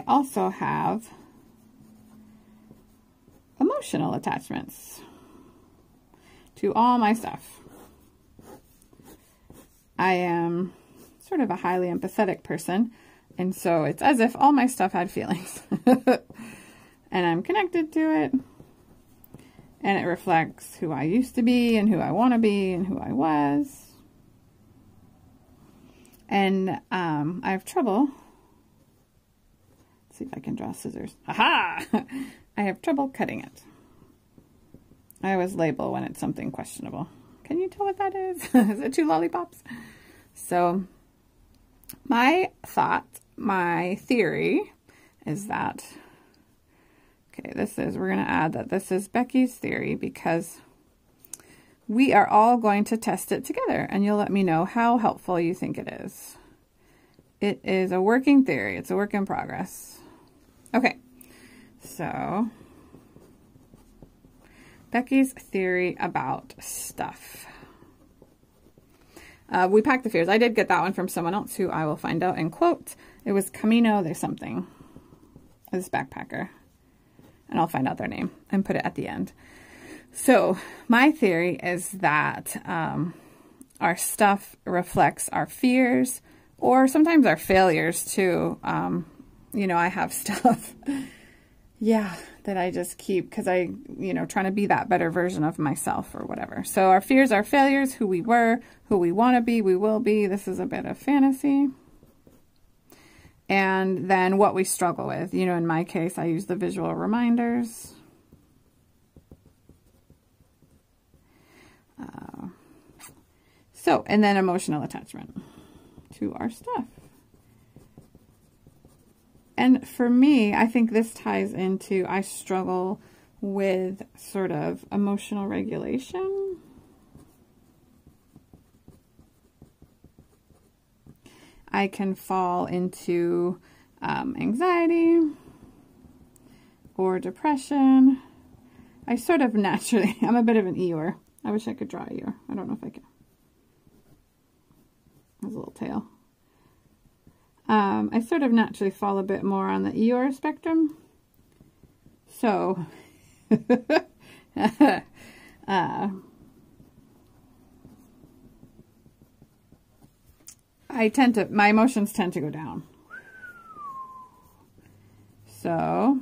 also have emotional attachments to all my stuff. I am sort of a highly empathetic person, and so it's as if all my stuff had feelings. and I'm connected to it, and it reflects who I used to be, and who I want to be, and who I was. And um, I have trouble. See if I can draw scissors. Aha! I have trouble cutting it. I always label when it's something questionable. Can you tell what that is? is it two lollipops? So, my thought, my theory is that, okay, this is, we're going to add that this is Becky's theory because we are all going to test it together and you'll let me know how helpful you think it is. It is a working theory. It's a work in progress. Okay, so Becky's theory about stuff. Uh, we packed the fears. I did get that one from someone else who I will find out and quote. It was Camino, there's something. This backpacker. And I'll find out their name and put it at the end. So my theory is that um, our stuff reflects our fears or sometimes our failures too. Um, you know, I have stuff. yeah, that I just keep because I, you know, trying to be that better version of myself or whatever. So our fears, our failures, who we were, who we want to be, we will be. This is a bit of fantasy. And then what we struggle with. You know, in my case, I use the visual reminders. Uh, so, and then emotional attachment to our stuff. And for me, I think this ties into I struggle with sort of emotional regulation. I can fall into um, anxiety or depression. I sort of naturally, I'm a bit of an Eeyore. I wish I could draw a Eeyore. I don't know if I can. Has a little tail. Um, I sort of naturally fall a bit more on the Eeyore spectrum. So, uh, I tend to, my emotions tend to go down. So,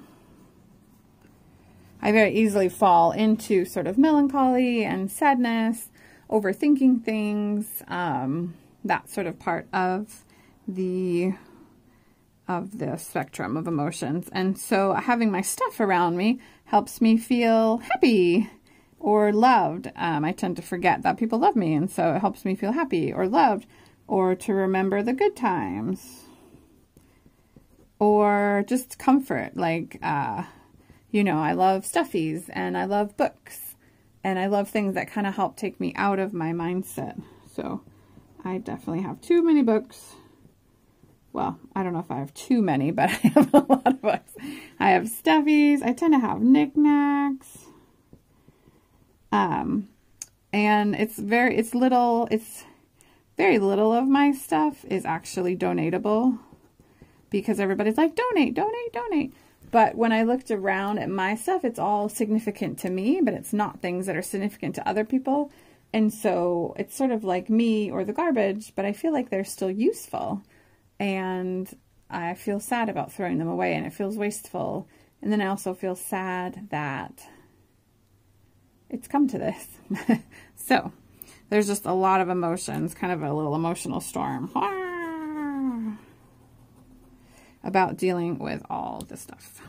I very easily fall into sort of melancholy and sadness, overthinking things, um, that sort of part of the of the spectrum of emotions. And so having my stuff around me helps me feel happy or loved. Um, I tend to forget that people love me, and so it helps me feel happy or loved or to remember the good times or just comfort. Like, uh, you know, I love stuffies and I love books and I love things that kind of help take me out of my mindset. So I definitely have too many books well, I don't know if I have too many, but I have a lot of books. I have stuffies. I tend to have knickknacks. Um, and it's very, it's little, it's very little of my stuff is actually donatable because everybody's like, donate, donate, donate. But when I looked around at my stuff, it's all significant to me, but it's not things that are significant to other people. And so it's sort of like me or the garbage, but I feel like they're still useful and I feel sad about throwing them away and it feels wasteful. And then I also feel sad that it's come to this. so there's just a lot of emotions, kind of a little emotional storm about dealing with all this stuff.